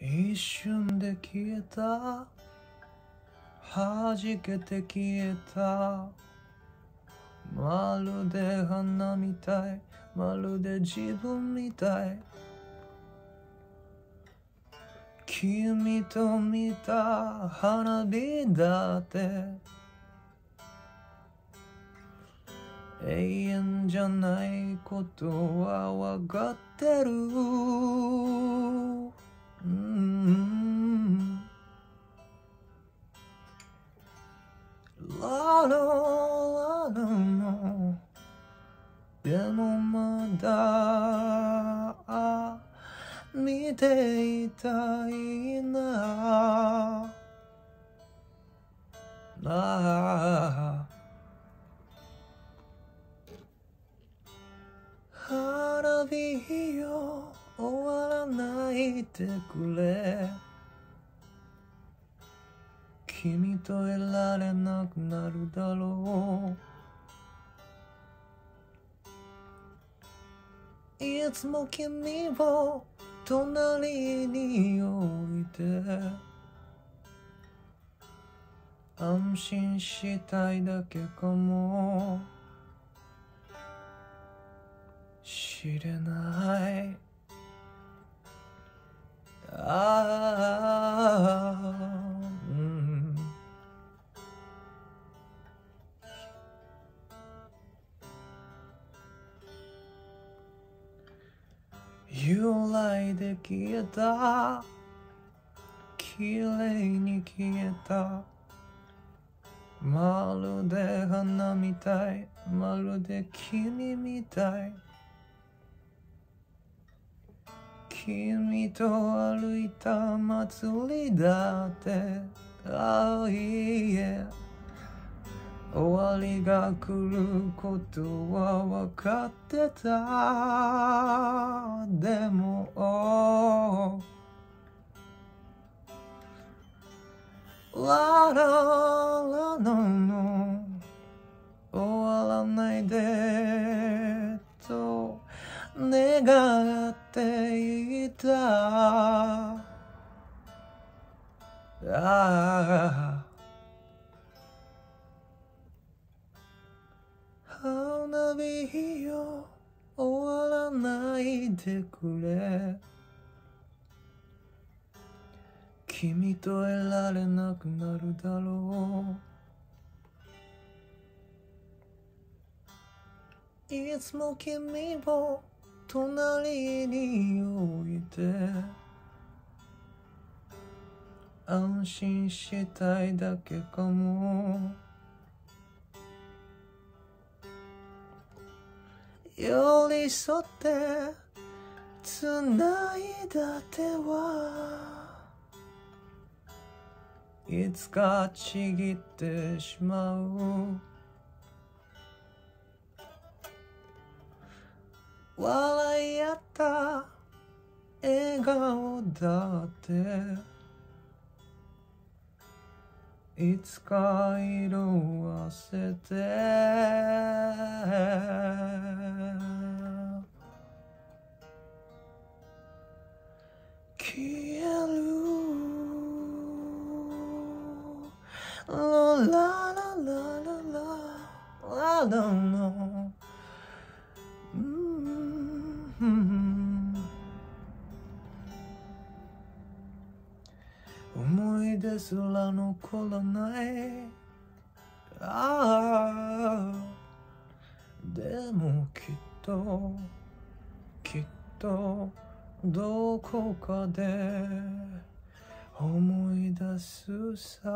一瞬で消えた。弾けて消えた。まるで花みたい。まるで自分みたい。君と見た花火だって。永遠じゃないことはわかってる。うん。ララララのでもまだ見ていたいな。あ花火よ終わらないでくれ。君といられなくなるだろう。いつも君を隣に置いて安心したいだけかも。しれない。由来で消えた綺麗に消えた。まるで花みたい。まるで君みたい。君と歩いた祭りだって。ああいいえ。終わりが来ることは分かってた。でもララララの終わらないでと願っていた。ああ。花火よ終わらないでくれ。君といられなくなるだろう。いつも君を隣に置いて安心したいだけかも。寄り添ってつないだ手はいつかちぎってしまう。笑い合った笑顔だって。いつか色あせて。消える。ララララララ。ララ思い出すら残らない。ああでもきっときっとどこかで思い出すさ。